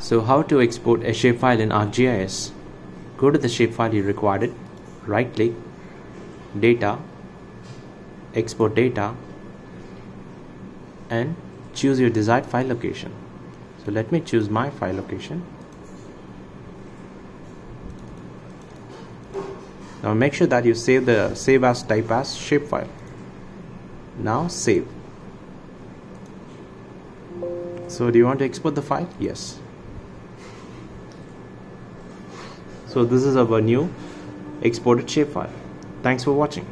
So how to export a shapefile in ArcGIS? Go to the shapefile you required right click, data, export data and choose your desired file location. So let me choose my file location. Now make sure that you save the save as type as shapefile. Now save. So do you want to export the file? Yes. So this is our new exported shapefile. Thanks for watching.